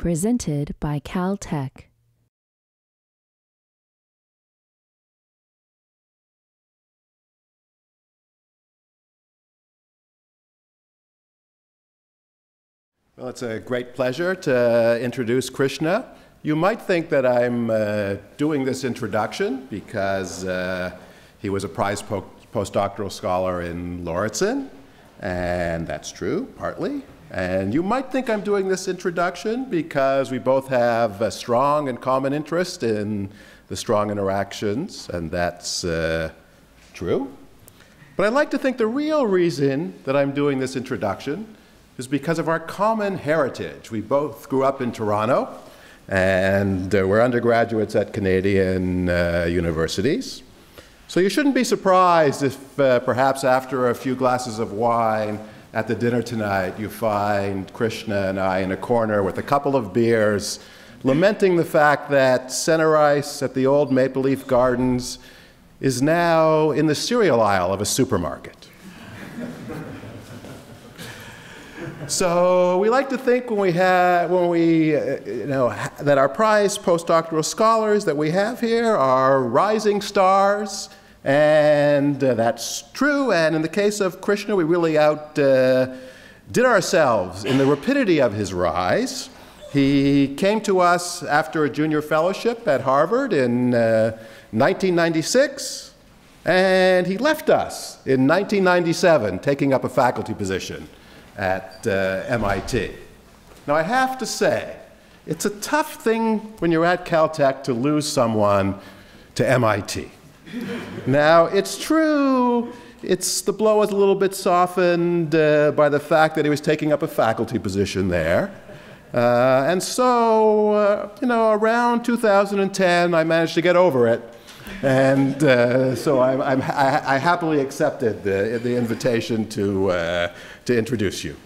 Presented by Caltech. Well, it's a great pleasure to introduce Krishna. You might think that I'm uh, doing this introduction because uh, he was a prize po- postdoctoral scholar in Lauritsen, and that's true, partly. And you might think I'm doing this introduction because we both have a strong and common interest in the strong interactions, and that's uh, true. But I'd like to think the real reason that I'm doing this introduction is because of our common heritage. We both grew up in Toronto, and uh, we're undergraduates at Canadian uh, universities. So you shouldn't be surprised if uh, perhaps after a few glasses of wine at the dinner tonight you find Krishna and I in a corner with a couple of beers, lamenting the fact that center ice at the old Maple Leaf Gardens is now in the cereal aisle of a supermarket. So we like to think when we have, when we, uh, you know, that our prize postdoctoral scholars that we have here are rising stars, and uh, that's true. And in the case of Krishna, we really outdid uh, ourselves in the rapidity of his rise. He came to us after a junior fellowship at Harvard in 1996, uh, and he left us in 1997, taking up a faculty position at uh, MIT. Now, I have to say, it's a tough thing when you're at Caltech to lose someone to MIT. Now, it's true, it's, the blow was a little bit softened uh, by the fact that he was taking up a faculty position there. Uh, and so, uh, you know, around 2010, I managed to get over it. And uh, so I, I, I, happily accepted the, the invitation to, uh, to introduce you.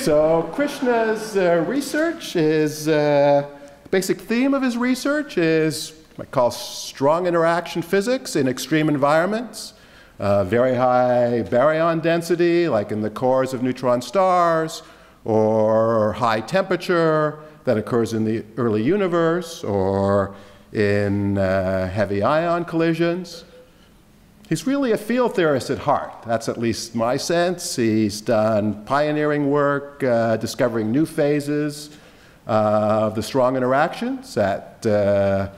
So Krishna's uh, research, is uh, basic theme of his research is I call strong interaction physics in extreme environments. Uh, very high baryon density, like in the cores of neutron stars, or high temperature that occurs in the early universe, or in uh, heavy ion collisions. He's really a field theorist at heart. That's at least my sense. He's done pioneering work, uh, discovering new phases of the strong interactions at uh,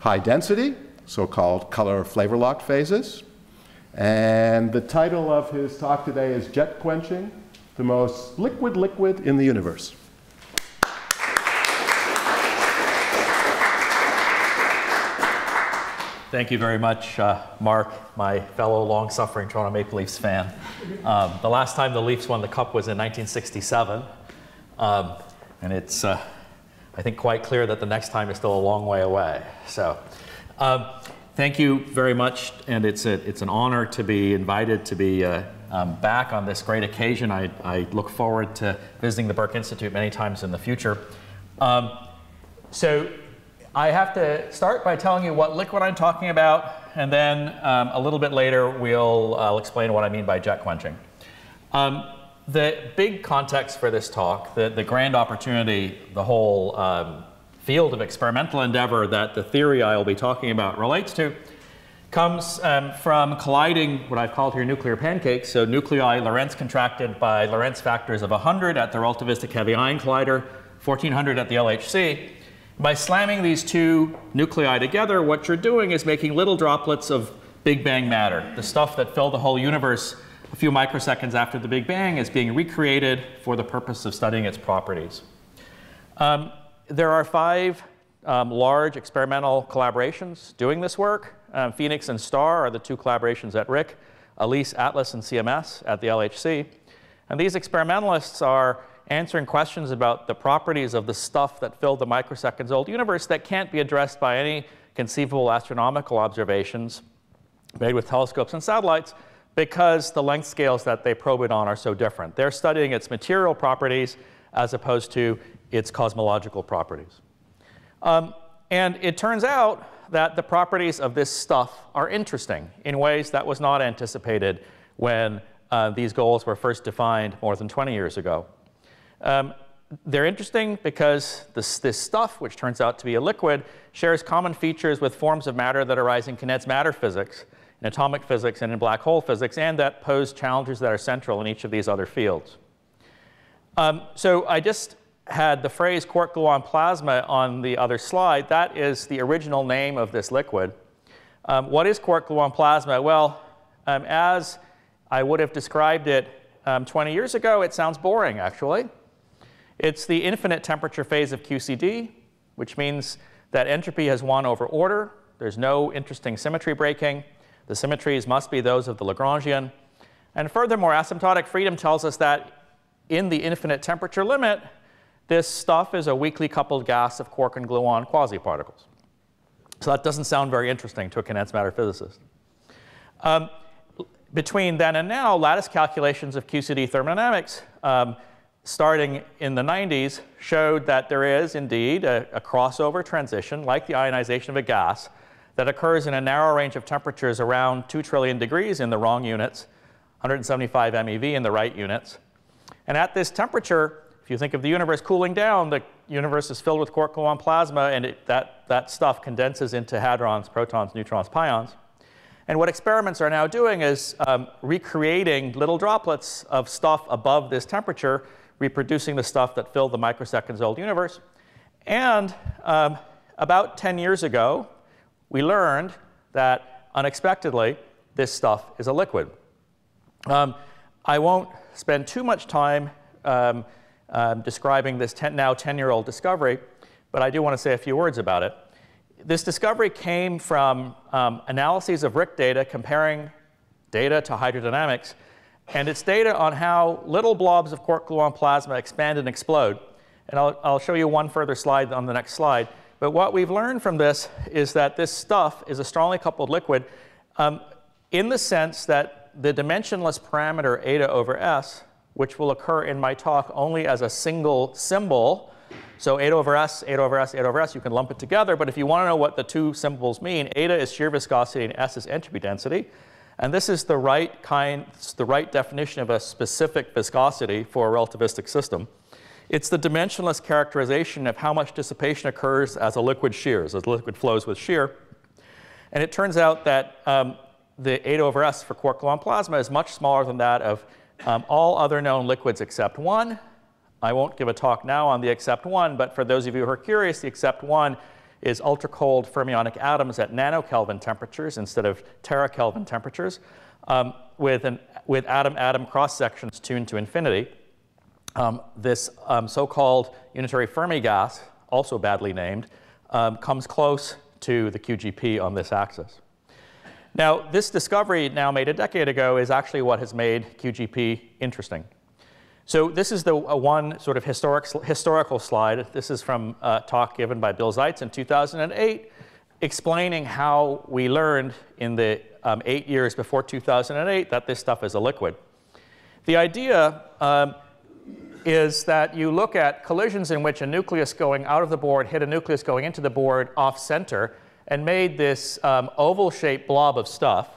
high density, so called color flavor locked phases. And the title of his talk today is Jet Quenching, the most liquid liquid in the universe. Thank you very much, uh, Mark, my fellow long suffering Toronto Maple Leafs fan. Um, the last time the Leafs won the Cup was in 1967. Um, and it's, uh, I think, quite clear that the next time is still a long way away. So, um, thank you very much. And it's, a, it's an honor to be invited to be uh, um, back on this great occasion. I, I, look forward to visiting the Burke Institute many times in the future. Um, so, I have to start by telling you what liquid I'm talking about, and then um, a little bit later we'll I'll explain what I mean by jet quenching. Um, the big context for this talk, the, the grand opportunity, the whole um, field of experimental endeavor that the theory I'll be talking about relates to, comes um, from colliding what I've called here nuclear pancakes. So nuclei Lorentz contracted by Lorentz factors of 100 at the relativistic heavy ion collider, 1400 at the LHC. By slamming these two nuclei together, what you're doing is making little droplets of Big Bang matter. The stuff that filled the whole universe few microseconds after the Big Bang is being recreated for the purpose of studying its properties. Um, there are five um, large experimental collaborations doing this work. Um, PHENIX and STAR are the two collaborations at RHIC, ALICE, ATLAS, and CMS at the LHC. And these experimentalists are answering questions about the properties of the stuff that filled the microseconds old universe that can't be addressed by any conceivable astronomical observations made with telescopes and satellites because the length scales that they probe it on are so different. They're studying its material properties as opposed to its cosmological properties. Um, and it turns out that the properties of this stuff are interesting in ways that was not anticipated when uh, these goals were first defined more than 20 years ago. Um, they're interesting because this, this stuff, which turns out to be a liquid, shares common features with forms of matter that arise in condensed matter physics, in atomic physics, and in black hole physics, and that pose challenges that are central in each of these other fields. Um, so I just had the phrase quark gluon plasma on the other slide. That is the original name of this liquid. Um, what is quark gluon plasma? Well, um, as I would have described it um, 20 years ago, it sounds boring, actually. It's the infinite temperature phase of QCD, which means that entropy has won over order. There's no interesting symmetry breaking. The symmetries must be those of the Lagrangian. And furthermore, asymptotic freedom tells us that in the infinite temperature limit, this stuff is a weakly coupled gas of quark and gluon quasiparticles. So that doesn't sound very interesting to a condensed matter physicist. Um, between then and now, lattice calculations of QCD thermodynamics um, starting in the 90s showed that there is indeed a, a, crossover transition, like the ionization of a gas, that occurs in a narrow range of temperatures around 2 trillion degrees in the wrong units, 175 MeV in the right units. And at this temperature, if you think of the universe cooling down, the universe is filled with quark gluon plasma, and it, that, that stuff condenses into hadrons, protons, neutrons, pions. And what experiments are now doing is um, recreating little droplets of stuff above this temperature reproducing the stuff that filled the microseconds old universe. And um, about 10 years ago, we learned that unexpectedly, this stuff is a liquid. Um, I won't spend too much time um, um describing this ten, now 10 year old discovery, but I do want to say a few words about it. This discovery came from um, analyses of RHIC data comparing data to hydrodynamics and it's data on how little blobs of quark gluon plasma expand and explode. And I'll, I'll show you one further slide on the next slide. But what we've learned from this is that this stuff is a strongly coupled liquid um, in the sense that the dimensionless parameter eta over s, which will occur in my talk only as a single symbol, so eta over s, eta over s, eta over s, you can lump it together. But if you want to know what the two symbols mean, eta is shear viscosity and s is entropy density. And this is the right kind, the right definition of a specific viscosity for a relativistic system. It's the dimensionless characterization of how much dissipation occurs as a liquid shears, as liquid flows with shear. And it turns out that um, the eta over S for quark gluon plasma is much smaller than that of um, all other known liquids except one. I won't give a talk now on the except one, but for those of you who are curious, the except one is ultra-cold fermionic atoms at nanokelvin temperatures instead of terakelvin temperatures um, with, an, with atom-atom cross-sections tuned to infinity. Um, this um, so-called unitary Fermi gas, also badly named, um, comes close to the QGP on this axis. Now, this discovery now made a decade ago is actually what has made QGP interesting. So this is the uh, one sort of historic, historical slide. This is from a talk given by Bill Zajc in 2008, explaining how we learned in the um, eight years before 2008 that this stuff is a liquid. The idea um, is that you look at collisions in which a nucleus going out of the board hit a nucleus going into the board off center and made this um, oval-shaped blob of stuff.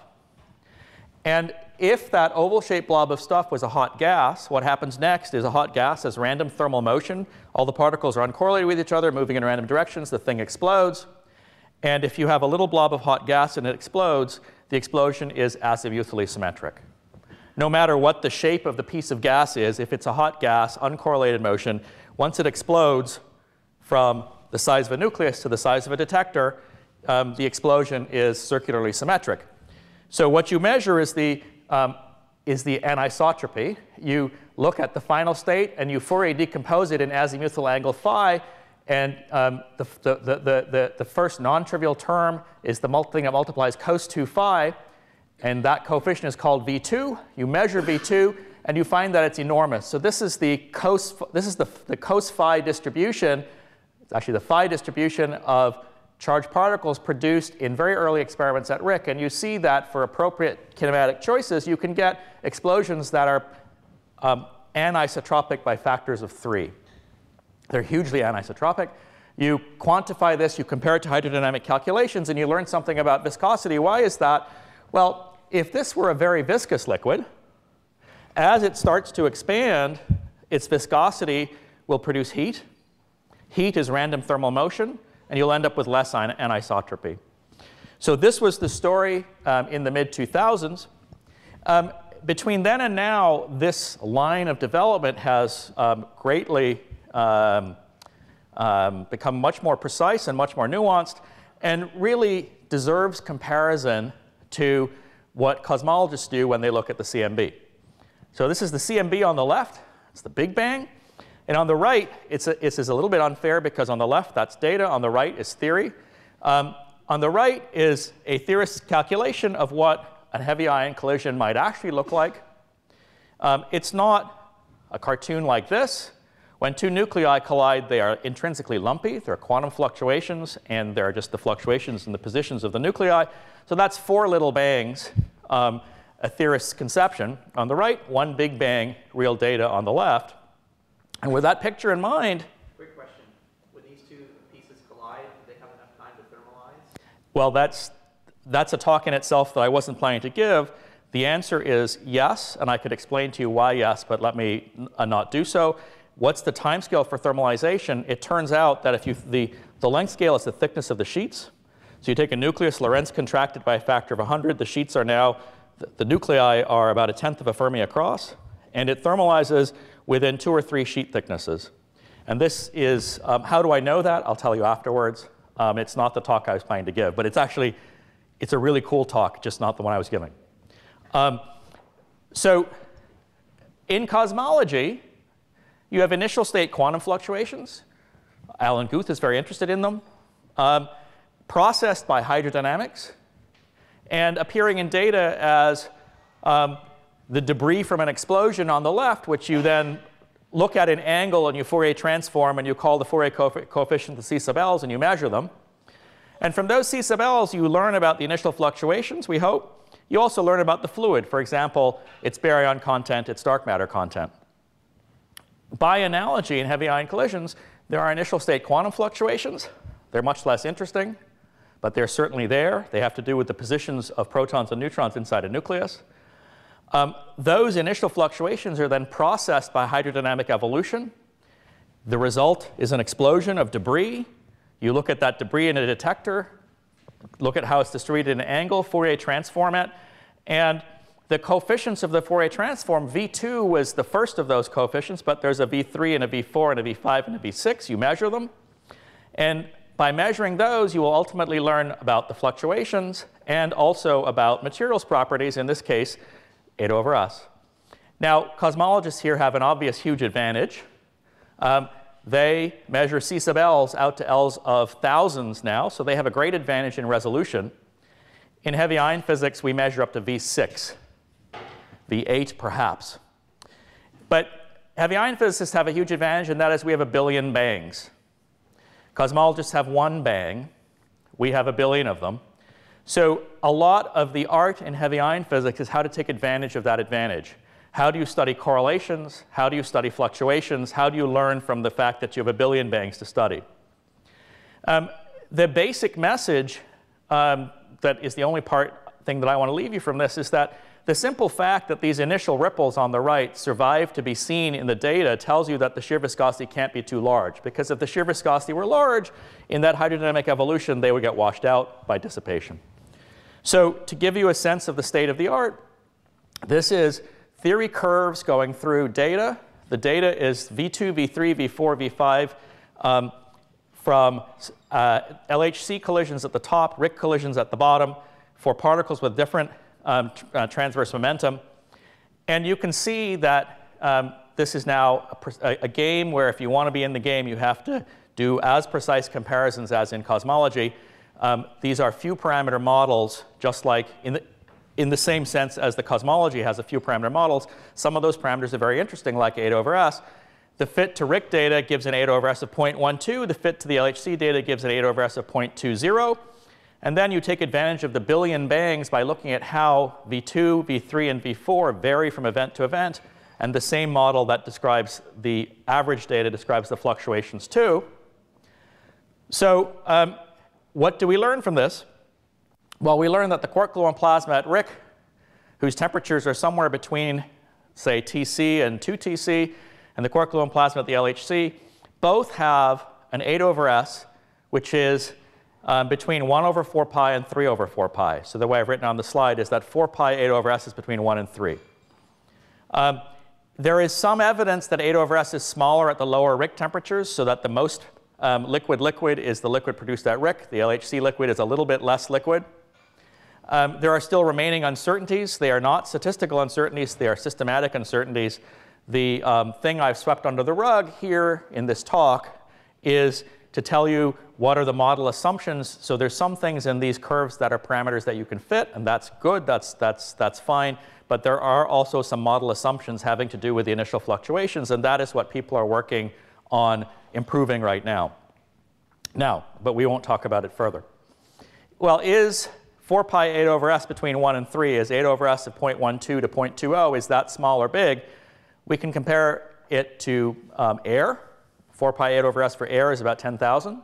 And if that oval-shaped blob of stuff was a hot gas, what happens next is a hot gas has random thermal motion. All the particles are uncorrelated with each other, moving in random directions. The thing explodes. And if you have a little blob of hot gas and it explodes, the explosion is azimuthally symmetric. No matter what the shape of the piece of gas is, if it's a hot gas, uncorrelated motion, once it explodes from the size of a nucleus to the size of a detector, um, the explosion is circularly symmetric. So what you measure is the um, is the anisotropy. You look at the final state and you Fourier decompose it in azimuthal angle phi. And um, the, the, the, the, the first non-trivial term is the thing that multiplies cos 2 phi. And that coefficient is called V2. You measure V2 and you find that it's enormous. So this is the cos, this is the, the cos phi distribution. It's actually the phi distribution of charged particles produced in very early experiments at RHIC. And you see that for appropriate kinematic choices, you can get explosions that are um, anisotropic by factors of three. They're hugely anisotropic. You quantify this, you compare it to hydrodynamic calculations, and you learn something about viscosity. Why is that? Well, if this were a very viscous liquid, as it starts to expand, its viscosity will produce heat. Heat is random thermal motion, and you'll end up with less anisotropy. So this was the story um, in the mid 2000s. Um, between then and now, this line of development has um, greatly um, um, become much more precise and much more nuanced, and really deserves comparison to what cosmologists do when they look at the CMB. So this is the CMB on the left, it's the Big Bang. And on the right, it's a, it's a little bit unfair because on the left, that's data. On the right is theory. Um, on the right is a theorist's calculation of what a heavy ion collision might actually look like. Um, it's not a cartoon like this. When two nuclei collide, they are intrinsically lumpy. There are quantum fluctuations, and there are just the fluctuations in the positions of the nuclei. So that's four little bangs, um, a theorist's conception. On the right, one big bang, real data on the left. And with that picture in mind, Quick question. When these two pieces collide, do they have enough time to thermalize? well, that's, that's a talk in itself that I wasn't planning to give. The answer is yes, and I could explain to you why yes, but let me uh, not do so. What's the time scale for thermalization? It turns out that if you, the, the length scale is the thickness of the sheets. So you take a nucleus, Lorentz contracted by a factor of 100. The sheets are now, the, the nuclei are about a tenth of a Fermi across, and it thermalizes within two or three sheet thicknesses. And this is, um, how do I know that? I'll tell you afterwards. Um, it's not the talk I was planning to give, but it's actually, it's a really cool talk, just not the one I was giving. Um, so in cosmology, you have initial state quantum fluctuations. Alan Guth is very interested in them. Um, processed by hydrodynamics and appearing in data as um, the debris from an explosion on the left, which you then look at an angle and you Fourier transform and you call the Fourier coefficient the C sub L's and you measure them. And from those C sub L's, you learn about the initial fluctuations, we hope. You also learn about the fluid. For example, its baryon content, its dark matter content. By analogy, in heavy ion collisions, there are initial state quantum fluctuations. They're much less interesting, but they're certainly there. They have to do with the positions of protons and neutrons inside a nucleus. Um, those initial fluctuations are then processed by hydrodynamic evolution. The result is an explosion of debris. You look at that debris in a detector, look at how it's distributed in an angle, Fourier transform it, and the coefficients of the Fourier transform, V2 was the first of those coefficients, but there's a V3 and a V4 and a V5 and a V6. You measure them. And by measuring those, you will ultimately learn about the fluctuations and also about materials properties, in this case, eta over s. Now, cosmologists here have an obvious huge advantage. Um, they measure C sub L's out to L's of thousands now, so they have a great advantage in resolution. In heavy ion physics, we measure up to V6. V8 perhaps. But heavy ion physicists have a huge advantage, and that is we have a billion bangs. Cosmologists have one bang. We have a billion of them. So a lot of the art in heavy ion physics is how to take advantage of that advantage. How do you study correlations? How do you study fluctuations? How do you learn from the fact that you have a billion bangs to study? Um, the basic message um, that is the only part thing that I want to leave you from this is that the simple fact that these initial ripples on the right survive to be seen in the data tells you that the shear viscosity can't be too large. Because if the shear viscosity were large, in that hydrodynamic evolution, they would get washed out by dissipation. So to give you a sense of the state of the art, this is theory curves going through data. The data is V2, V3, V4, V5 um, from uh, LHC collisions at the top, RHIC collisions at the bottom for particles with different um, uh, transverse momentum. And you can see that um, this is now a, a, game where if you want to be in the game, you have to do as precise comparisons as in cosmology. Um, these are few parameter models, just like in the, in the same sense as the cosmology has a few parameter models. Some of those parameters are very interesting, like eta over s. The fit to RHIC data gives an eta over s of 0.12. The fit to the LHC data gives an eta over s of 0.20. And then you take advantage of the billion bangs by looking at how V2, V3, and V4 vary from event to event. And the same model that describes the average data describes the fluctuations too. So um, what do we learn from this? Well, we learn that the quark gluon plasma at RHIC, whose temperatures are somewhere between, say, TC and 2 TC, and the quark gluon plasma at the LHC both have an eta over S, which is um, between 1 over 4 pi and 3 over 4 pi. So the way I've written on the slide is that 4 pi eta over S is between 1 and 3. Um, there is some evidence that eta over S is smaller at the lower RHIC temperatures, so that the most um, liquid liquid is the liquid produced at RHIC. The LHC liquid is a little bit less liquid. Um, there are still remaining uncertainties. They are not statistical uncertainties, they are systematic uncertainties. The um, thing I've swept under the rug here in this talk is to tell you what are the model assumptions. So there's some things in these curves that are parameters that you can fit, and that's good, that's, that's, that's fine. But there are also some model assumptions having to do with the initial fluctuations, and that is what people are working on improving right now. Now, but we won't talk about it further. Well, is 4 pi eta over s between 1 and 3, is eta over s of 0.12 to 0.20, is that small or big? We can compare it to um, air. 4 pi eta over s for air is about 10,000.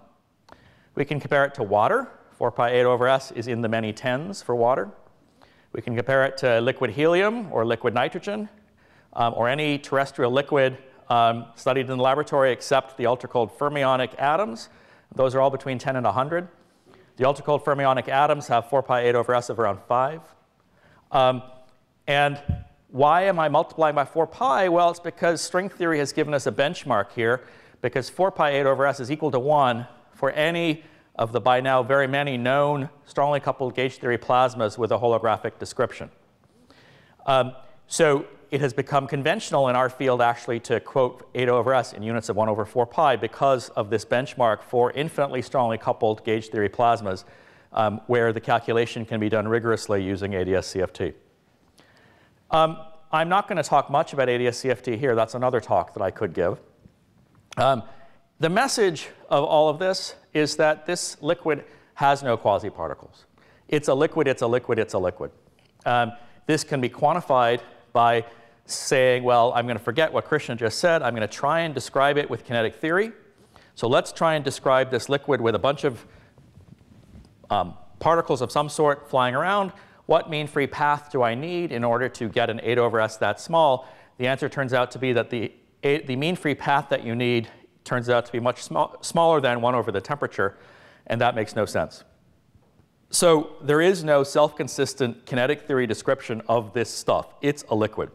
We can compare it to water. 4 pi eta over s is in the many tens for water. We can compare it to liquid helium or liquid nitrogen um, or any terrestrial liquid um, studied in the laboratory except the ultra-cold fermionic atoms. Those are all between 10 and 100. The ultra-cold fermionic atoms have 4 pi eta over s of around 5. Um, and why am I multiplying by 4 pi? Well, it's because string theory has given us a benchmark here because 4 pi eta over s is equal to 1 for any of the by now very many known strongly coupled gauge theory plasmas with a holographic description. Um, so it has become conventional in our field actually to quote eta over s in units of 1 over 4 pi because of this benchmark for infinitely strongly coupled gauge theory plasmas um, where the calculation can be done rigorously using ADS-CFT. Um, I'm not going to talk much about ADS-CFT here. That's another talk that I could give. Um, the message of all of this is that this liquid has no quasi-particles. It's a liquid, it's a liquid, it's a liquid. Um, this can be quantified by saying, well, I'm going to forget what Krishna just said. I'm going to try and describe it with kinetic theory. So let's try and describe this liquid with a bunch of um, particles of some sort flying around. What mean free path do I need in order to get an eta over s that small? The answer turns out to be that the, the mean free path that you need turns out to be much small, smaller than 1 over the temperature, and that makes no sense. So there is no self-consistent kinetic theory description of this stuff. It's a liquid.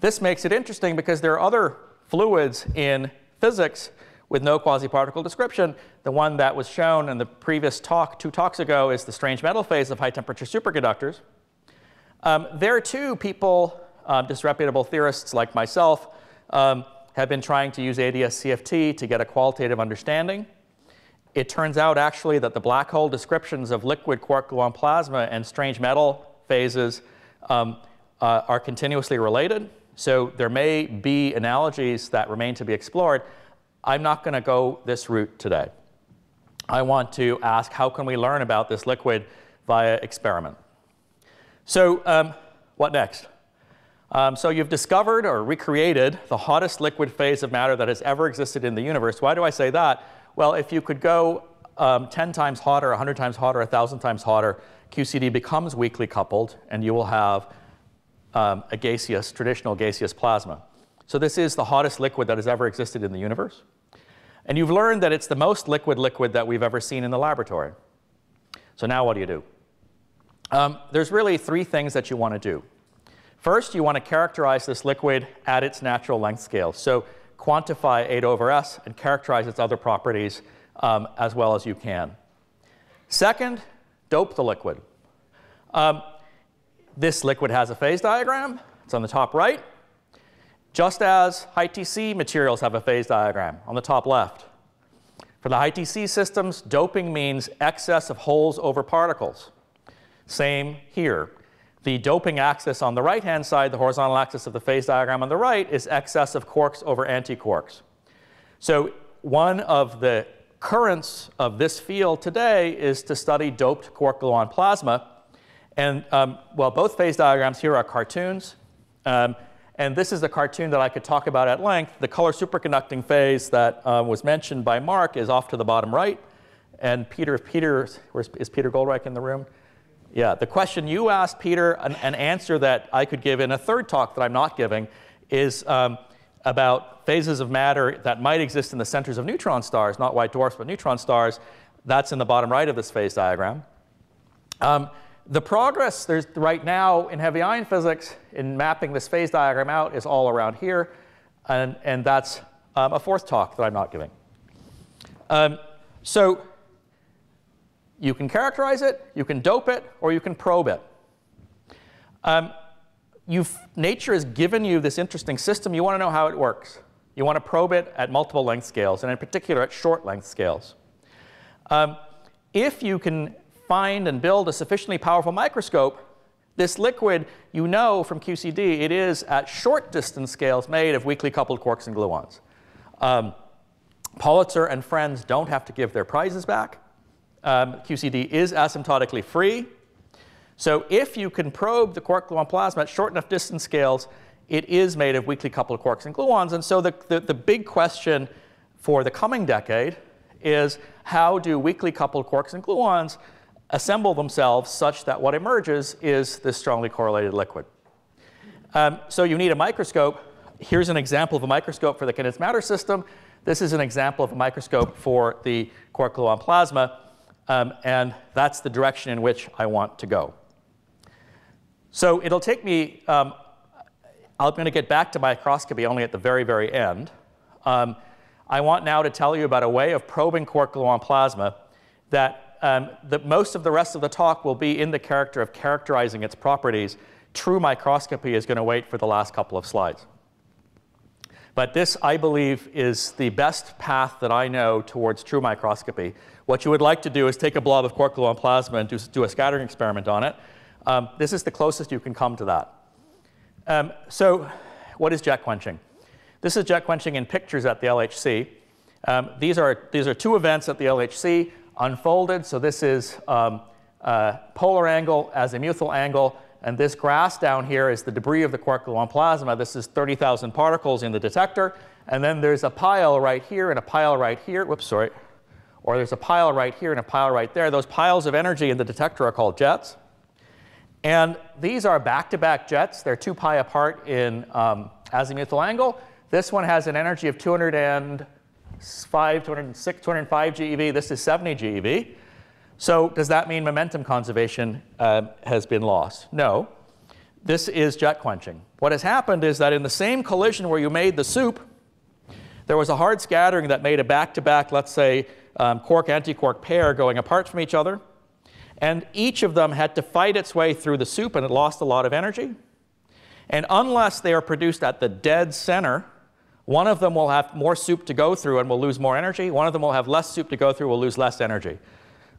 This makes it interesting because there are other fluids in physics with no quasi-particle description. The one that was shown in the previous talk, two talks ago, is the strange metal phase of high-temperature superconductors. Um, there too, people, um, disreputable theorists like myself, um, have been trying to use ADS-CFT to get a qualitative understanding. It turns out actually that the black hole descriptions of liquid quark gluon plasma and strange metal phases um, uh, are continuously related. So there may be analogies that remain to be explored. I'm not going to go this route today. I want to ask how can we learn about this liquid via experiment. So um, what next? Um, so you've discovered or recreated the hottest liquid phase of matter that has ever existed in the universe. Why do I say that? Well, if you could go um, 10 times hotter, 100 times hotter, 1,000 times hotter, QCD becomes weakly coupled, and you will have um, a gaseous, traditional gaseous plasma. So this is the hottest liquid that has ever existed in the universe. And you've learned that it's the most liquid liquid that we've ever seen in the laboratory. So now what do you do? Um, there's really three things that you want to do. First, you want to characterize this liquid at its natural length scale. So quantify eta over s and characterize its other properties um, as well as you can. Second, dope the liquid. Um, this liquid has a phase diagram. It's on the top right. Just as high TC materials have a phase diagram on the top left. For the high TC systems, doping means excess of holes over particles. Same here. The doping axis on the right-hand side, the horizontal axis of the phase diagram on the right, is excess of quarks over antiquarks. So one of the currents of this field today is to study doped quark gluon plasma. And um, well, both phase diagrams here are cartoons. Um, and this is a cartoon that I could talk about at length. The color superconducting phase that uh, was mentioned by Mark is off to the bottom right. And Peter, Peter, is Peter Goldreich in the room? Yeah, the question you asked, Peter, an, an, answer that I could give in a third talk that I'm not giving is um, about phases of matter that might exist in the centers of neutron stars, not white dwarfs, but neutron stars. That's in the bottom right of this phase diagram. Um, the progress there's right now in heavy ion physics in mapping this phase diagram out is all around here. And, and that's um, a fourth talk that I'm not giving. Um, so you can characterize it, you can dope it, or you can probe it. Um, nature has given you this interesting system. You want to know how it works. You want to probe it at multiple length scales, and in particular at short length scales. Um, if you can find and build a sufficiently powerful microscope, this liquid, you know from QCD, it is at short distance scales made of weakly coupled quarks and gluons. Um, Politzer and friends don't have to give their prizes back. Um, QCD is asymptotically free. So if you can probe the quark gluon plasma at short enough distance scales, it is made of weakly coupled quarks and gluons. And so the, the, the big question for the coming decade is how do weakly coupled quarks and gluons assemble themselves such that what emerges is this strongly correlated liquid. Um, so you need a microscope. Here's an example of a microscope for the condensed matter system. This is an example of a microscope for the quark gluon plasma. Um, and that's the direction in which I want to go. So it'll take me, um, I'm going to get back to microscopy only at the very, very end. Um, I want now to tell you about a way of probing quark gluon plasma that um, the, most of the rest of the talk will be in the character of characterizing its properties. True microscopy is going to wait for the last couple of slides. But this, I believe, is the best path that I know towards true microscopy. What you would like to do is take a blob of quark gluon plasma and do, do a scattering experiment on it. Um, this is the closest you can come to that. Um, so what is jet quenching? This is jet quenching in pictures at the LHC. Um, these, are, these are two events at the LHC unfolded. So this is um, polar angle, as a azimuthal angle, and this grass down here is the debris of the quark gluon plasma. This is 30,000 particles in the detector. And then there's a pile right here and a pile right here. Whoops, sorry. Or there's a pile right here and a pile right there. Those piles of energy in the detector are called jets. And these are back-to-back -back jets. They're 2 pi apart in um, azimuthal angle. This one has an energy of 205, 206, 205 GeV. This is 70 GeV. So does that mean momentum conservation uh, has been lost? No. This is jet quenching. What has happened is that in the same collision where you made the soup, there was a hard scattering that made a back-to-back, -back, let's say, um, quark-antiquark pair going apart from each other. And each of them had to fight its way through the soup, and it lost a lot of energy. And unless they are produced at the dead center, one of them will have more soup to go through and will lose more energy. One of them will have less soup to go through, will lose less energy.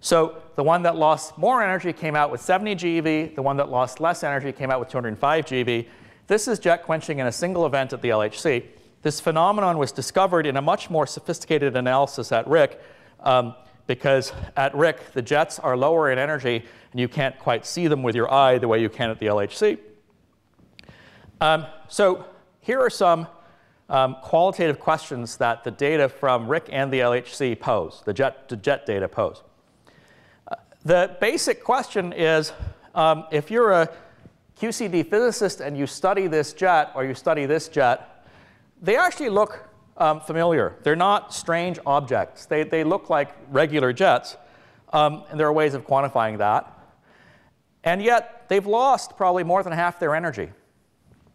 So the one that lost more energy came out with 70 GeV. The one that lost less energy came out with 205 GeV. This is jet quenching in a single event at the LHC. This phenomenon was discovered in a much more sophisticated analysis at RHIC um, because at RHIC, the jets are lower in energy and you can't quite see them with your eye the way you can at the LHC. Um, so here are some um, qualitative questions that the data from RHIC and the LHC pose, the jet, the jet data pose. The basic question is, um, if you're a QCD physicist and you study this jet or you study this jet, they actually look um, familiar. They're not strange objects. They, they look like regular jets, um, and there are ways of quantifying that. And yet, they've lost probably more than half their energy,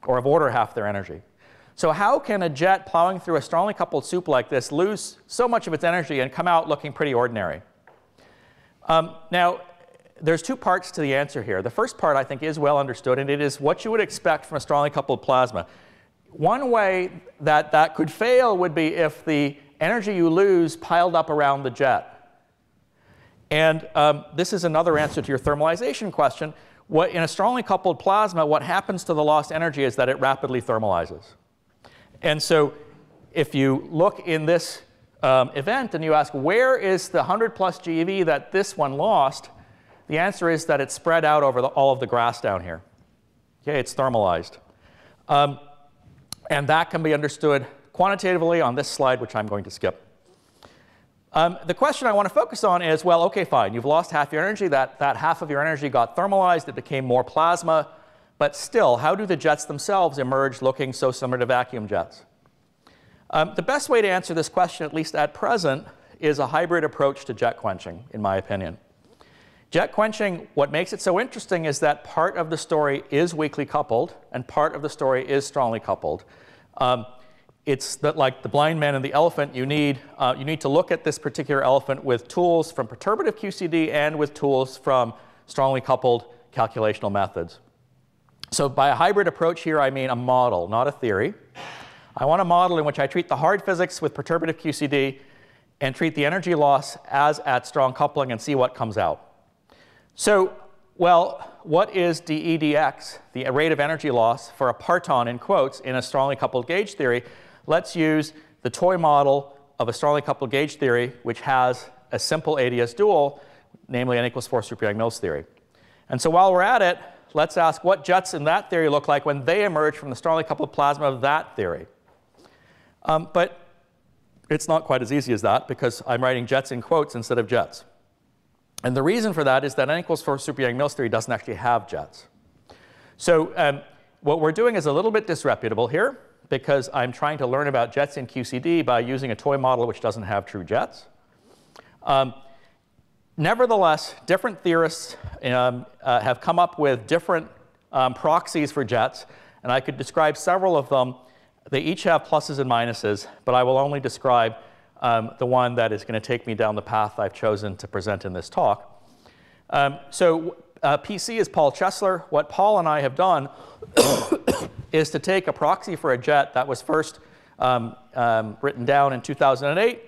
or of order half their energy. So how can a jet plowing through a strongly coupled soup like this lose so much of its energy and come out looking pretty ordinary? Um, now, there's two parts to the answer here. The first part, I think, is well understood, and it is what you would expect from a strongly coupled plasma. One way that that could fail would be if the energy you lose piled up around the jet. And um, this is another answer to your thermalization question. What, in a strongly coupled plasma, what happens to the lost energy is that it rapidly thermalizes. And so if you look in this um, event and you ask, where is the 100 plus GeV that this one lost? The answer is that it's spread out over the, all of the grass down here. Okay, it's thermalized. Um, and that can be understood quantitatively on this slide, which I'm going to skip. Um, the question I want to focus on is, well, OK, fine. You've lost half your energy. That, that half of your energy got thermalized. It became more plasma. But still, how do the jets themselves emerge looking so similar to vacuum jets? Um, the best way to answer this question, at least at present, is a hybrid approach to jet quenching, in my opinion. Jet quenching, what makes it so interesting is that part of the story is weakly coupled and part of the story is strongly coupled. Um, it's that like the blind man and the elephant, you need, uh, you need to look at this particular elephant with tools from perturbative QCD and with tools from strongly coupled calculational methods. So by a hybrid approach here, I mean a model, not a theory. I want a model in which I treat the hard physics with perturbative QCD and treat the energy loss as at strong coupling and see what comes out. So, well, what is dEdx, the rate of energy loss for a parton in quotes in a strongly coupled gauge theory? Let's use the toy model of a strongly coupled gauge theory, which has a simple ADS dual, namely n equals 4 super Yang-Mills theory. And so while we're at it, let's ask what jets in that theory look like when they emerge from the strongly coupled plasma of that theory. Um, but it's not quite as easy as that because I'm writing jets in quotes instead of jets. And the reason for that is that n equals 4 super Yang-Mills theory doesn't actually have jets. So um, what we're doing is a little bit disreputable here because I'm trying to learn about jets in QCD by using a toy model which doesn't have true jets. Um, nevertheless, different theorists um, uh, have come up with different um, proxies for jets, and I could describe several of them. They each have pluses and minuses, but I will only describe um, the one that is going to take me down the path I've chosen to present in this talk. Um, so uh, PC is Paul Chesler. What Paul and I have done is to take a proxy for a jet that was first um, um, written down in 2008.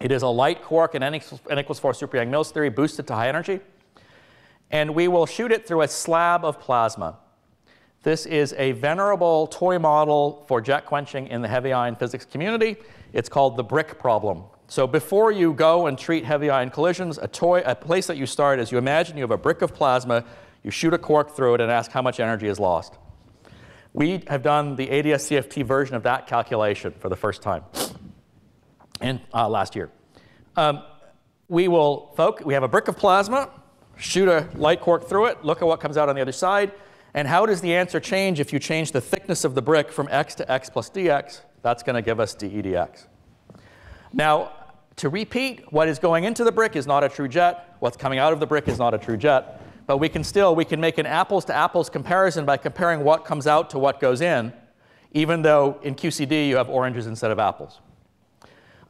It is a light quark in n equals, n equals 4 super Yang-Mills theory boosted to high energy. And we will shoot it through a slab of plasma. This is a venerable toy model for jet quenching in the heavy ion physics community. It's called the brick problem. So before you go and treat heavy ion collisions, a, toy, a place that you start is you imagine you have a brick of plasma, you shoot a quark through it and ask how much energy is lost. We have done the ADS-CFT version of that calculation for the first time in, uh, last year. Um, we will folk, we have a brick of plasma, shoot a light quark through it, look at what comes out on the other side, and how does the answer change if you change the thickness of the brick from x to x plus dx? That's going to give us dEdx. Now, to repeat, what is going into the brick is not a true jet. What's coming out of the brick is not a true jet. But we can still, we can make an apples to apples comparison by comparing what comes out to what goes in, even though in QCD you have oranges instead of apples.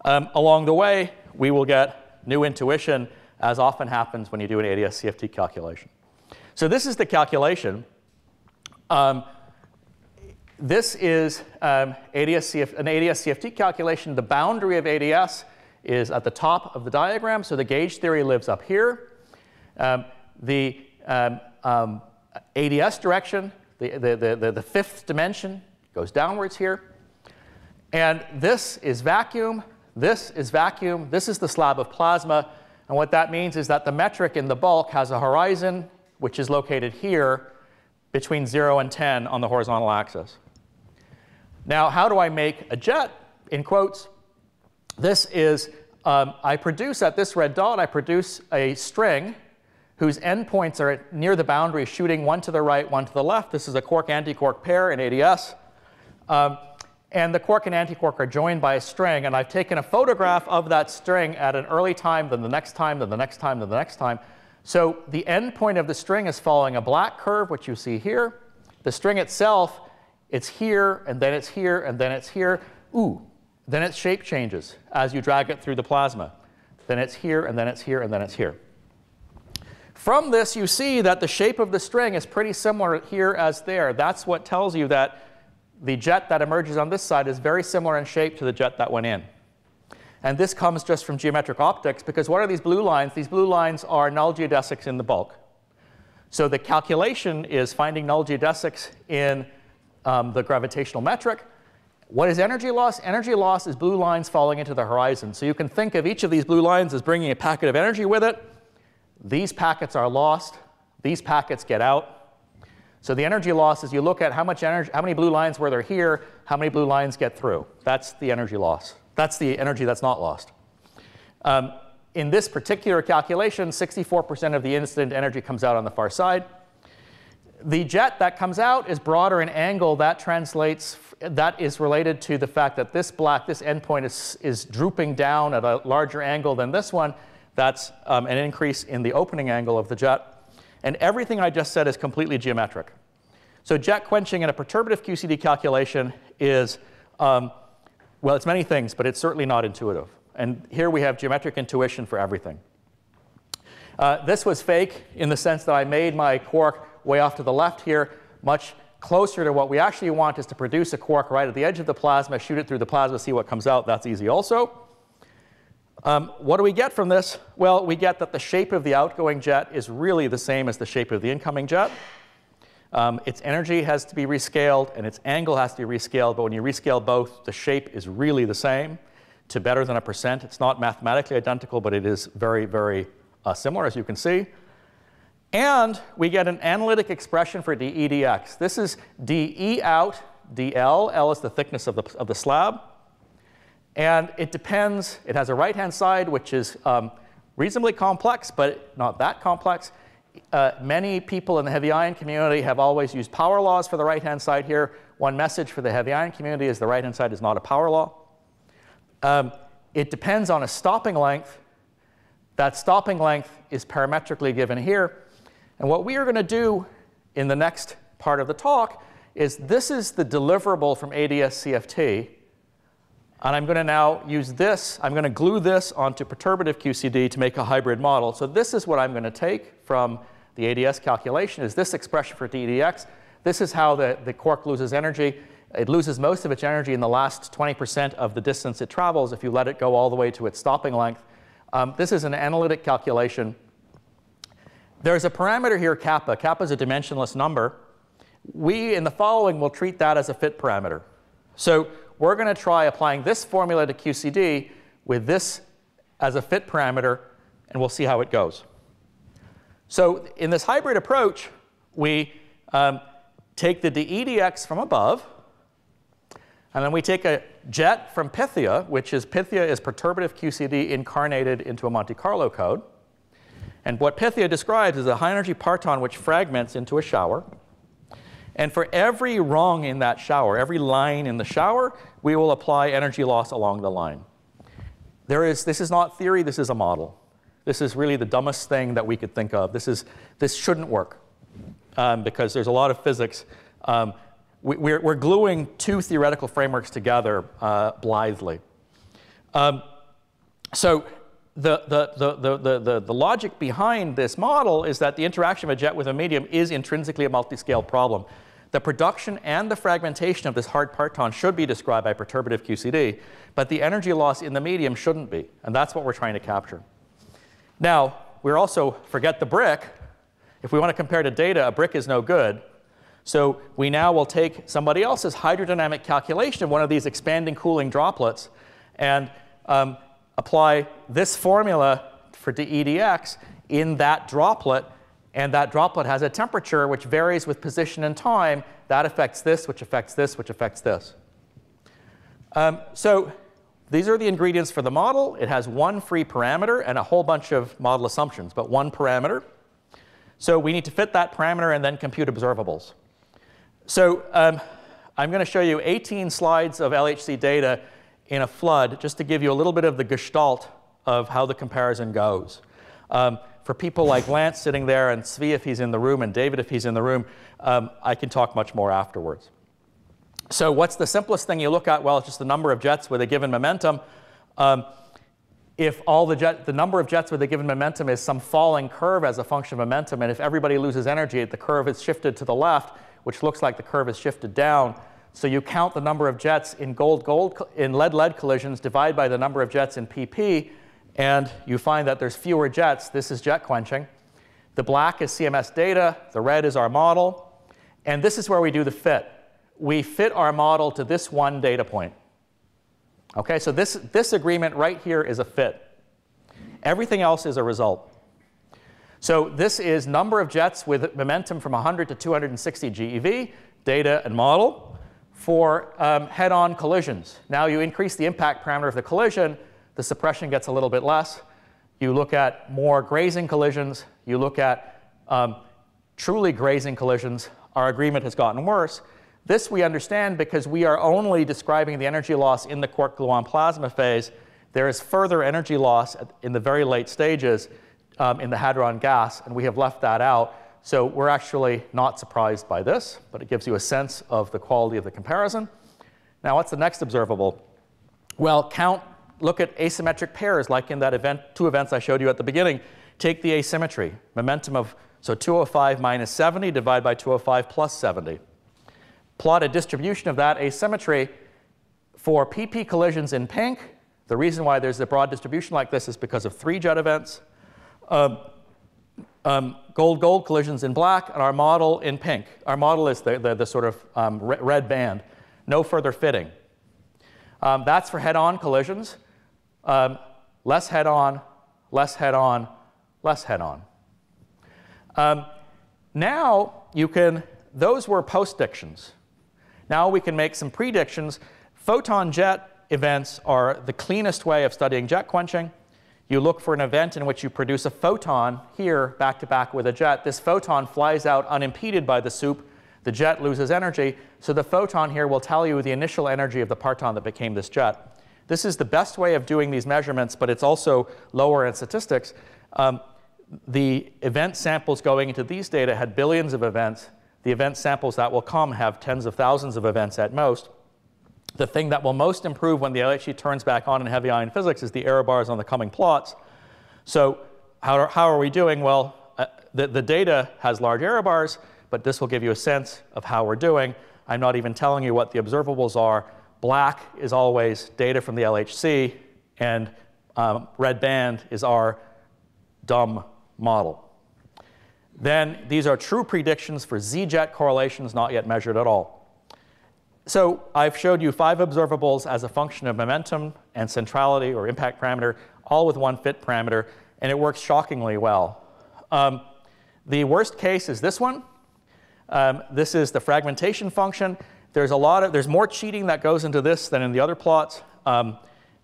Um, along the way, we will get new intuition, as often happens when you do an ADS-CFT calculation. So this is the calculation. Um, this is um, ADS-CF, an ADS-CFT calculation. The boundary of ADS is at the top of the diagram, so the gauge theory lives up here. Um, the um, um ADS direction, the, the, the, the fifth dimension, goes downwards here. And this is vacuum, this is vacuum, this is the slab of plasma. And what that means is that the metric in the bulk has a horizon, which is located here, between 0 and 10 on the horizontal axis. Now, how do I make a jet? In quotes, this is, um, I produce at this red dot, I produce a string whose endpoints are near the boundary, shooting one to the right, one to the left. This is a quark-antiquark pair in ADS. Um, and the quark and antiquark are joined by a string, and I've taken a photograph of that string at an early time, then the next time, then the next time, then the next time. So the end point of the string is following a black curve, which you see here. The string itself, it's here, and then it's here, and then it's here. Ooh, then its shape changes as you drag it through the plasma. Then it's here, and then it's here, and then it's here. From this, you see that the shape of the string is pretty similar here as there. That's what tells you that the jet that emerges on this side is very similar in shape to the jet that went in. And this comes just from geometric optics because what are these blue lines? These blue lines are null geodesics in the bulk. So the calculation is finding null geodesics in um, the gravitational metric. What is energy loss? Energy loss is blue lines falling into the horizon. So you can think of each of these blue lines as bringing a packet of energy with it. These packets are lost. These packets get out. So the energy loss is you look at how much energy, how many blue lines were there here, how many blue lines get through. That's the energy loss. That's the energy that's not lost. Um, in this particular calculation, 64% of the incident energy comes out on the far side. the jet that comes out is broader in angle. That translates, that is related to the fact that this black, this endpoint is, is drooping down at a larger angle than this one. That's um, an increase in the opening angle of the jet. And everything I just said is completely geometric. So jet quenching in a perturbative QCD calculation is, um, well, it's many things, but it's certainly not intuitive. And here we have geometric intuition for everything. Uh, this was fake in the sense that I made my quark way off to the left here, much closer to what we actually want is to produce a quark right at the edge of the plasma, shoot it through the plasma, see what comes out. That's easy also. Um, what do we get from this? Well, we get that the shape of the outgoing jet is really the same as the shape of the incoming jet. Um, its energy has to be rescaled and its angle has to be rescaled, but when you rescale both, the shape is really the same to better than a percent. It's not mathematically identical, but it is very, very uh, similar, as you can see. And we get an analytic expression for dE dx. This is dE out, dL. L is the thickness of the, of the slab. And it depends, it has a right-hand side, which is um, reasonably complex, but not that complex. Uh, many people in the heavy ion community have always used power laws for the right-hand side here. One message for the heavy ion community is the right-hand side is not a power law. Um, it depends on a stopping length. That stopping length is parametrically given here. And what we are going to do in the next part of the talk is this is the deliverable from ADS-CFT. And I'm going to now use this. I'm going to glue this onto perturbative QCD to make a hybrid model. So this is what I'm going to take from the ADS calculation is this expression for DDX. This is how the, the quark loses energy. It loses most of its energy in the last 20% of the distance it travels if you let it go all the way to its stopping length. Um, this is an analytic calculation. There's a parameter here, kappa. Kappa is a dimensionless number. We, in the following, will treat that as a fit parameter. So we're going to try applying this formula to QCD with this as a fit parameter, and we'll see how it goes. So in this hybrid approach, we um, take the dEdx from above, and then we take a jet from Pythia, which is Pythia is perturbative QCD incarnated into a Monte Carlo code. And what Pythia describes is a high energy parton which fragments into a shower. And for every rung in that shower, every line in the shower, we will apply energy loss along the line. There is, this is not theory, this is a model. This is really the dumbest thing that we could think of. This, is, this shouldn't work um, because there's a lot of physics. Um, we, are gluing two theoretical frameworks together uh, blithely. Um, so the, the, the, the, the, the logic behind this model is that the interaction of a jet with a medium is intrinsically a multi-scale problem. The production and the fragmentation of this hard parton should be described by perturbative QCD, but the energy loss in the medium shouldn't be, and that's what we're trying to capture. Now, we're also, forget the brick. If we want to compare to data, a brick is no good. So we now will take somebody else's hydrodynamic calculation of one of these expanding cooling droplets and um, apply this formula for dEdx in that droplet and that droplet has a temperature which varies with position and time. That affects this, which affects this, which affects this. Um, so these are the ingredients for the model. It has one free parameter and a whole bunch of model assumptions, but one parameter. So we need to fit that parameter and then compute observables. So um, I'm going to show you 18 slides of LHC data in a flood just to give you a little bit of the gestalt of how the comparison goes. Um, for people like Lance sitting there and Svi if he's in the room and David if he's in the room, um, I can talk much more afterwards. So what's the simplest thing you look at? Well, it's just the number of jets with a given momentum. Um, if all the jet, the number of jets with a given momentum is some falling curve as a function of momentum, and if everybody loses energy, the curve is shifted to the left, which looks like the curve is shifted down. So you count the number of jets in gold-gold in lead-lead collisions, divide by the number of jets in PP, and you find that there's fewer jets. This is jet quenching. The black is CMS data. The red is our model. And this is where we do the fit. We fit our model to this one data point. Okay, so this, this agreement right here is a fit. Everything else is a result. So this is number of jets with momentum from 100 to 260 GeV, data and model, for um, head-on collisions. Now you increase the impact parameter of the collision, the suppression gets a little bit less. You look at more grazing collisions. You look at um, truly grazing collisions, our agreement has gotten worse. This we understand because we are only describing the energy loss in the quark-gluon plasma phase. There is further energy loss in the very late stages um, in the hadron gas, and we have left that out. So we're actually not surprised by this, but it gives you a sense of the quality of the comparison. Now, what's the next observable? Well, count, look at asymmetric pairs, like in that event, two events I showed you at the beginning. Take the asymmetry, momentum of, so 205 minus 70 divided by 205 plus 70. Plot a distribution of that asymmetry for PP collisions in pink. The reason why there's a broad distribution like this is because of three jet events. Um, um, gold-gold collisions in black, and our model in pink. Our model is the, the, the sort of um, red band. No further fitting. Um, that's for head-on collisions. Um, less head-on, less head-on, less head-on. Um, now you can, those were postdictions. Now we can make some predictions. Photon jet events are the cleanest way of studying jet quenching. You look for an event in which you produce a photon here back to back with a jet. This photon flies out unimpeded by the soup. The jet loses energy. So the photon here will tell you the initial energy of the parton that became this jet. This is the best way of doing these measurements, but it's also lower in statistics. Um, the event samples going into these data had billions of events. The event samples that will come have tens of thousands of events at most. The thing that will most improve when the LHC turns back on in heavy ion physics is the error bars on the coming plots. So how are, how are we doing? Well, uh, the, the data has large error bars, but this will give you a sense of how we're doing. I'm not even telling you what the observables are. Black is always data from the LHC, and um, red band is our dumb model. Then these are true predictions for Z-jet correlations not yet measured at all. So I've showed you five observables as a function of momentum and centrality or impact parameter, all with one fit parameter, and it works shockingly well. Um, the worst case is this one. Um, this is the fragmentation function. There's a lot of, there's more cheating that goes into this than in the other plots. Um,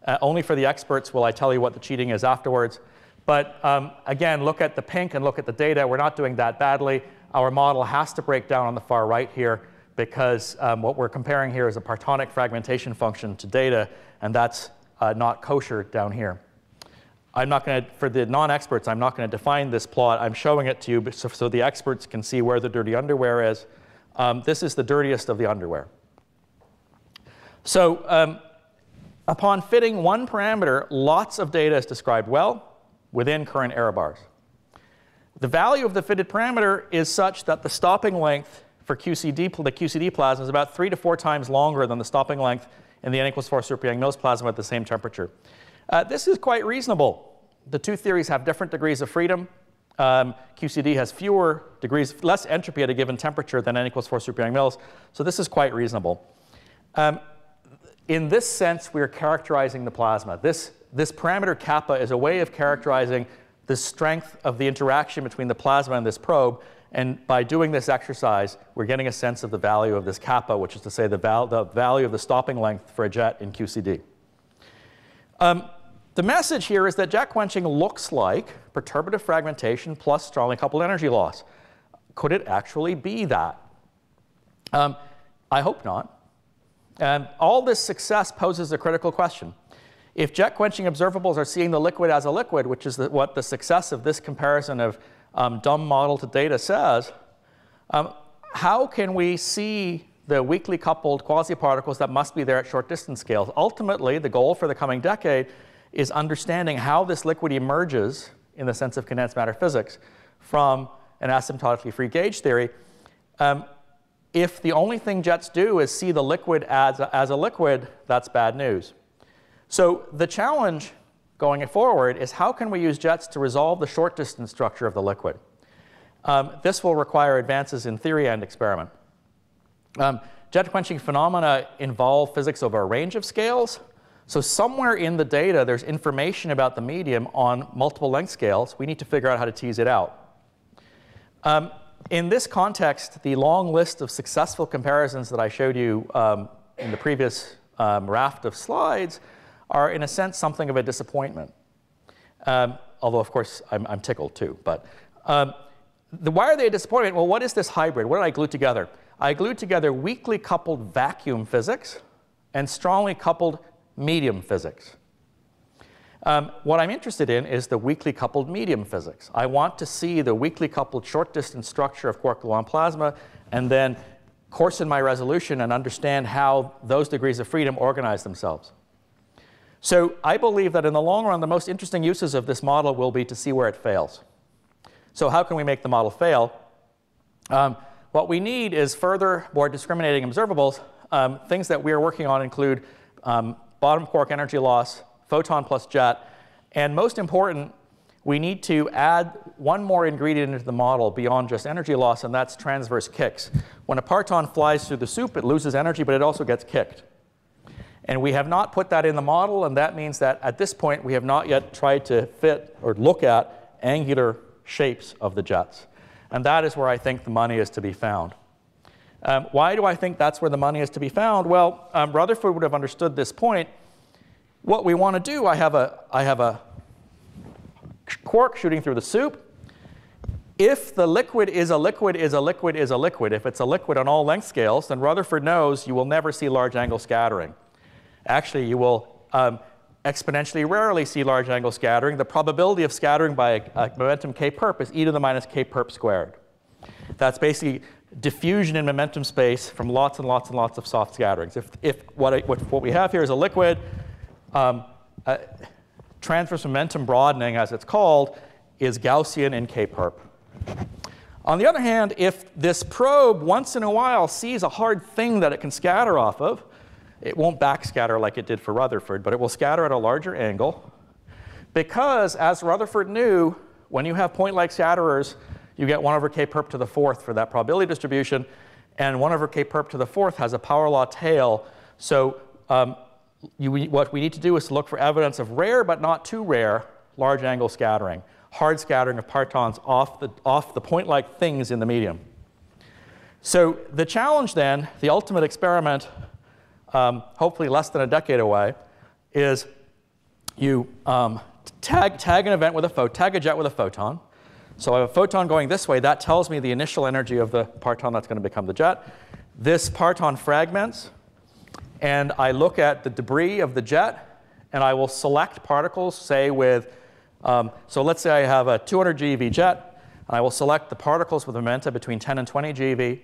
uh, only for the experts will I tell you what the cheating is afterwards. But um, again, look at the pink and look at the data. We're not doing that badly. Our model has to break down on the far right here because um, what we're comparing here is a partonic fragmentation function to data, and that's uh, not kosher down here. I'm not going to, for the non-experts, I'm not going to define this plot. I'm showing it to you so, so the experts can see where the dirty underwear is. Um, this is the dirtiest of the underwear. So um, upon fitting one parameter, lots of data is described well within current error bars. The value of the fitted parameter is such that the stopping length for QCD, the QCD plasma is about three to four times longer than the stopping length in the n equals 4 super Yang-Mills plasma at the same temperature. Uh, this is quite reasonable. The two theories have different degrees of freedom. Um, QCD has fewer degrees, less entropy at a given temperature than n equals 4 super Yang-Mills, so this is quite reasonable. Um, in this sense, we are characterizing the plasma. This, this parameter kappa is a way of characterizing the strength of the interaction between the plasma and this probe, and by doing this exercise, we're getting a sense of the value of this kappa, which is to say the, val the value of the stopping length for a jet in QCD. Um, the message here is that jet quenching looks like perturbative fragmentation plus strongly coupled energy loss. Could it actually be that? Um, I hope not. And all this success poses a critical question. If jet quenching observables are seeing the liquid as a liquid, which is the, what the success of this comparison of um, dumb model to data says, um, how can we see the weakly coupled quasi-particles that must be there at short distance scales? Ultimately, the goal for the coming decade is understanding how this liquid emerges in the sense of condensed matter physics from an asymptotically free gauge theory. Um, if the only thing jets do is see the liquid as a, as a liquid, that's bad news. So the challenge going forward is how can we use jets to resolve the short distance structure of the liquid? Um, this will require advances in theory and experiment. Um, jet quenching phenomena involve physics over a range of scales. So somewhere in the data, there's information about the medium on multiple length scales. We need to figure out how to tease it out. Um, in this context, the long list of successful comparisons that I showed you um, in the previous um, raft of slides are, in a sense, something of a disappointment. Um, although, of course, I'm, I'm, tickled too. But um, the, why are they a disappointment? Well, what is this hybrid? What did I glue together? I glued together weakly coupled vacuum physics and strongly coupled medium physics. Um, what I'm interested in is the weakly coupled medium physics. I want to see the weakly coupled short distance structure of quark gluon plasma and then coarsen my resolution and understand how those degrees of freedom organize themselves. So I believe that in the long run, the most interesting uses of this model will be to see where it fails. So how can we make the model fail? Um, what we need is further, more discriminating observables. Um, things that we are working on include um, bottom quark energy loss, photon plus jet, and most important, we need to add one more ingredient into the model beyond just energy loss, and that's transverse kicks. When a parton flies through the soup, it loses energy, but it also gets kicked. And we have not put that in the model, and that means that at this point, we have not yet tried to fit or look at angular shapes of the jets. And that is where I think the money is to be found. Um, why do I think that's where the money is to be found? Well, um, Rutherford would have understood this point. What we want to do, I have a, I have a quark shooting through the soup. If the liquid is a liquid is a liquid is a liquid, if it's a liquid on all length scales, then Rutherford knows you will never see large angle scattering. Actually, you will um, exponentially rarely see large angle scattering. The probability of scattering by a, a momentum k perp is e to the minus k perp squared. That's basically diffusion in momentum space from lots and lots and lots of soft scatterings. If, if what, I, what, what we have here is a liquid, um, uh, transverse momentum broadening, as it's called, is Gaussian in K-perp. On the other hand, if this probe once in a while sees a hard thing that it can scatter off of, it won't backscatter like it did for Rutherford, but it will scatter at a larger angle. Because, as Rutherford knew, when you have point-like scatterers, you get 1 over k perp to the fourth for that probability distribution, and 1 over k perp to the fourth has a power law tail. So um, you, what we need to do is look for evidence of rare but not too rare large angle scattering, hard scattering of partons off the, off the point-like things in the medium. So the challenge then, the ultimate experiment, um, hopefully less than a decade away, is you um, tag, tag an event with a photon, tag a jet with a photon. So I have a photon going this way. That tells me the initial energy of the parton that's going to become the jet. This parton fragments and I look at the debris of the jet, and I will select particles, say with, um, so let's say I have a 200 GeV jet, and I will select the particles with momenta between 10 and 20 GeV,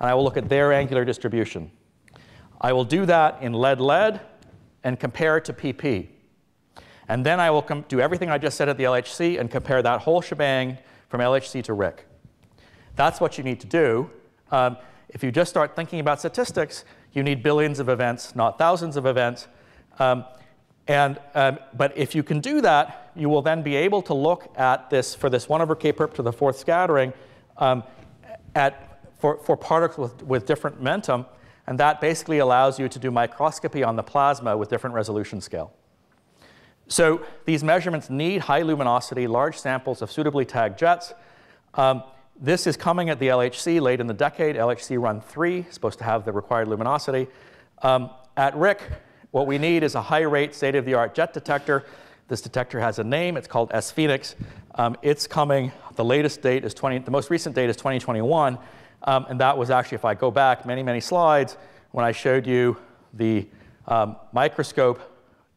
and I will look at their angular distribution. I will do that in lead-lead and compare it to PP. And then I will do everything I just said at the LHC and compare that whole shebang from LHC to RHIC. That's what you need to do. Um, if you just start thinking about statistics, you need billions of events, not thousands of events. Um, and, um, but if you can do that, you will then be able to look at this, for this 1 over k perp to the fourth scattering, um, at, for, for particles with, with different momentum. And that basically allows you to do microscopy on the plasma with different resolution scale. So these measurements need high luminosity, large samples of suitably tagged jets. Um, this is coming at the LHC late in the decade, LHC run 3, is supposed to have the required luminosity. Um, at RHIC, what we need is a high rate, state of the art jet detector. This detector has a name, it's called sPHENIX. Um, it's coming, the latest date is 20, the most recent date is 2021. Um, and that was actually, if I go back many, many slides, when I showed you the um, microscope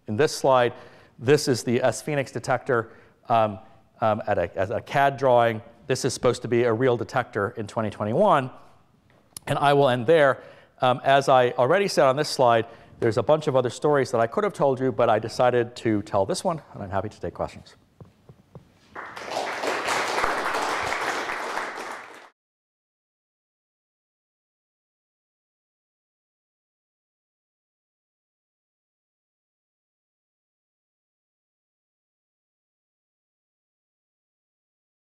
in this slide, this is the sPHENIX detector um, um, at a, a CAD drawing this is supposed to be a real detector in 2021. And I will end there. Um, as I already said on this slide, there's a bunch of other stories that I could have told you, but I decided to tell this one, and I'm happy to take questions.